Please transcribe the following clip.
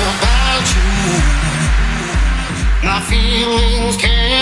about you, my feelings can't.